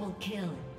Double kill.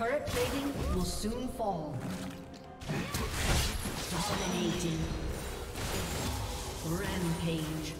Turret plating will soon fall. Dominating. Rampage.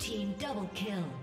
Team double kill.